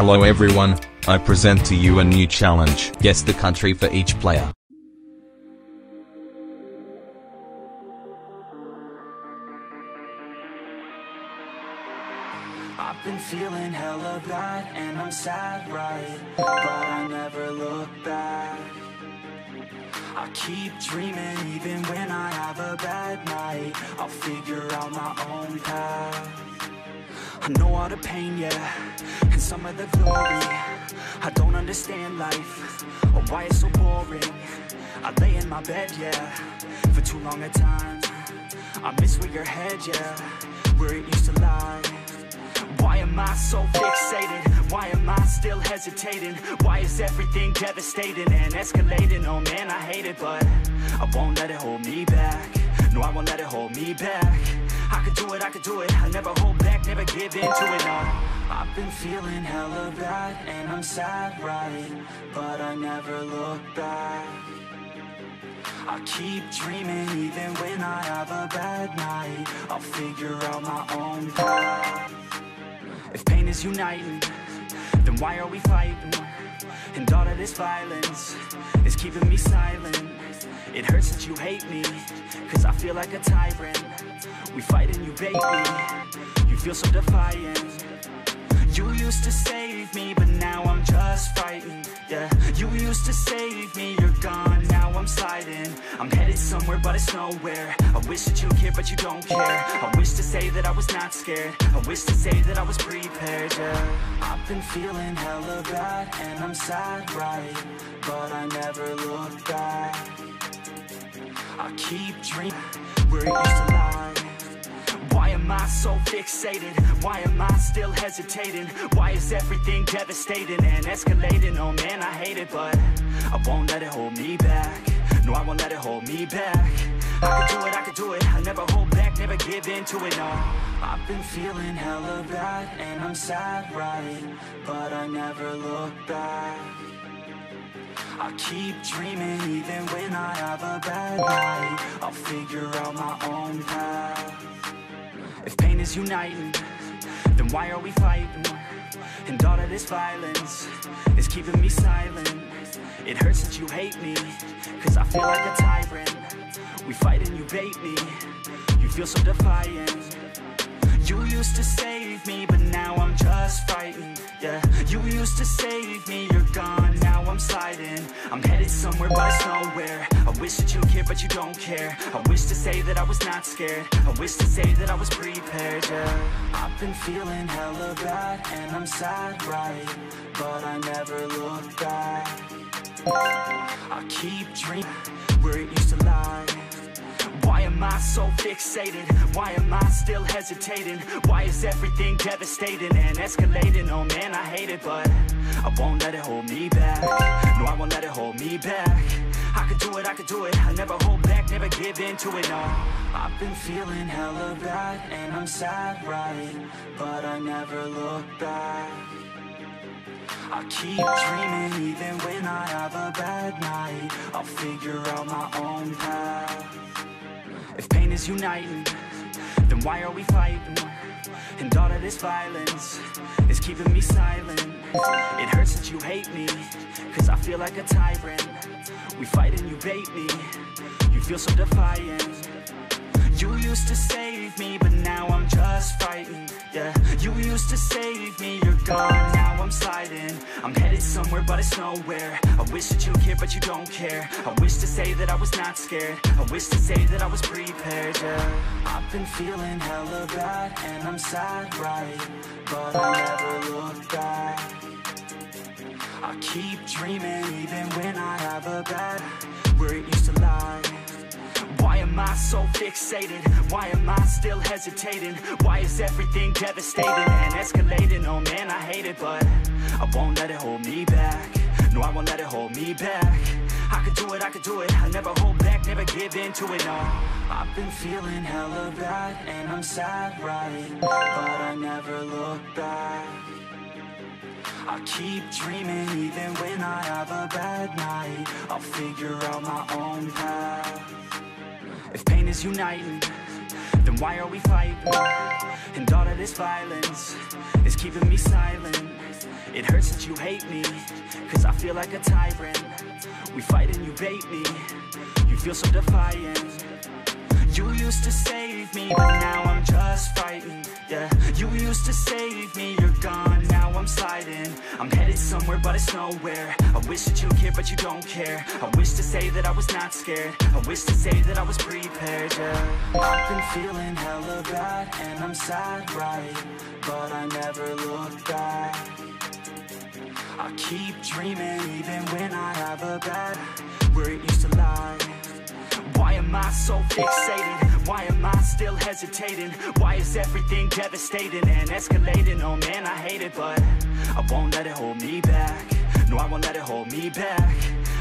Hello everyone, I present to you a new challenge. Guess the country for each player. I've been feeling hella bad and I'm sad, right? But I never look back. I keep dreaming even when I have a bad night. I'll figure out my own path. I know all the pain, yeah, and some of the glory. I don't understand life or why it's so boring. I lay in my bed, yeah, for too long at times. I miss where your head, yeah, where it used to lie. Why am I so fixated? Why am I still hesitating? Why is everything devastating and escalating? Oh man, I hate it, but I won't let it hold me back. No, I won't let it hold me back. I could do it, I could do it. I never hold back, never give in to it. all I've been feeling hella bad and I'm sad, right? But I never look back. I keep dreaming even when I have a bad night. I'll figure out my own path. If pain is uniting, then why are we fighting? And all of this violence is keeping me silent. It hurts that you hate me, cause I feel like a tyrant. We fight and you bait me, you feel so defiant. You used to save me, but now I'm just frightened Yeah, you used to save me, you're gone, now I'm sliding. I'm headed somewhere, but it's nowhere. I wish that you cared, but you don't care. I wish to say that I was not scared. I wish to say that I was prepared, yeah. I've been feeling hella bad, and I'm sad, right? But I never look back. I keep dreaming where it used to so fixated? Why am I still hesitating? Why is everything devastating and escalating? Oh man, I hate it, but I won't let it hold me back. No, I won't let it hold me back. I could do it, I could do it. I never hold back, never give in to it, no. I've been feeling hella bad and I'm sad, right? But I never look back. I keep dreaming even when I have a bad night. I'll figure out my own path. Is uniting, then why are we fighting? And all of this violence is keeping me silent. It hurts that you hate me, cause I feel like a tyrant. We fight and you bait me, you feel so defiant. You used to save me, but now I'm just frightened Yeah, you used to save me, you're gone, now I'm sliding. I'm headed somewhere, but it's nowhere. I wish that you cared, but you don't care. I wish to say that I was not scared. I wish to say that I was prepared, yeah. I've been feeling hella bad, and I'm sad, right? But I never look back. I keep dreaming where it used to lie. Am I so fixated? Why am I still hesitating? Why is everything devastating and escalating? Oh man, I hate it, but I won't let it hold me back. No, I won't let it hold me back. I could do it, I could do it. I never hold back, never give in to it, no. I've been feeling hella bad and I'm sad, right? But I never look back. I keep dreaming even when I have a bad night. I'll figure out my own path. Is uniting, then why are we fighting? And all of this violence is keeping me silent. It hurts that you hate me, cause I feel like a tyrant. We fight and you bait me, you feel so defiant. You used to save me, but now I'm just frightened, Yeah, used to save me, you're gone, now I'm sliding. I'm headed somewhere, but it's nowhere. I wish that you cared, but you don't care. I wish to say that I was not scared. I wish to say that I was prepared, yeah. I've been feeling hella bad, and I'm sad, right? But I never look back. I keep dreaming even when I have a bad where it used to lie. I so fixated? Why am I still hesitating? Why is everything devastating and escalating? Oh man, I hate it, but I won't let it hold me back. No, I won't let it hold me back. I could do it, I could do it. I never hold back, never give in to it, no. I've been feeling hella bad and I'm sad, right? But I never look back. I keep dreaming even when I have a bad night. I'll figure out my own path. If pain is uniting, then why are we fighting? And all of this violence is keeping me silent. It hurts that you hate me, cause I feel like a tyrant. We fight and you bait me, you feel so defiant. You used to save me, but now I'm just frightened Yeah, you used to save me, you're gone, now I'm sliding. I'm headed somewhere, but it's nowhere. I wish that you cared, but you don't care. I wish to say that I was not scared. I wish to say that I was prepared, yeah. I've been feeling hella bad, and I'm sad, right? But I never look back. I keep dreaming even when I have a bad Where it used to lie am I so fixated? Why am I still hesitating? Why is everything devastating and escalating? Oh man, I hate it, but I won't let it hold me back No, I won't let it hold me back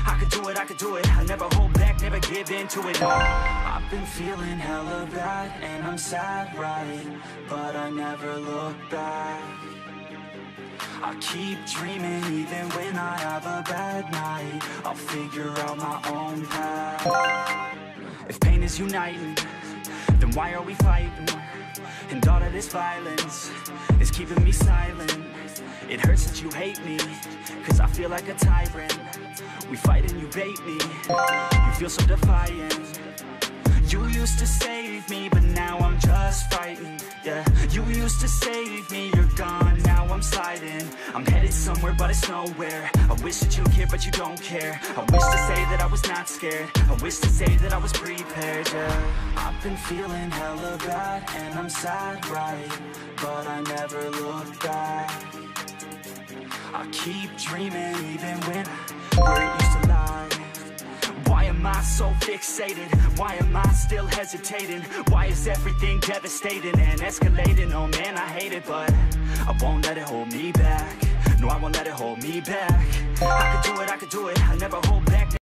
I could do it, I could do it I never hold back, never give in to it, I've been feeling hella bad and I'm sad, right? But I never look back I keep dreaming even when I have a bad night I'll figure out my own path If pain is uniting, then why are we fighting? And all of this violence is keeping me silent. It hurts that you hate me, cause I feel like a tyrant. We fight and you bait me, you feel so defiant. You used to save me, but now I'm just fighting Yeah, you used to save me, I'm sliding. I'm headed somewhere, but it's nowhere. I wish that you cared, but you don't care. I wish to say that I was not scared. I wish to say that I was prepared, yeah. I've been feeling hella bad, and I'm sad, right? But I never look back. I keep dreaming even when Where am I so fixated? Why am I still hesitating? Why is everything devastating and escalating? Oh man, I hate it, but I won't let it hold me back No, I won't let it hold me back I could do it, I could do it, I never hold back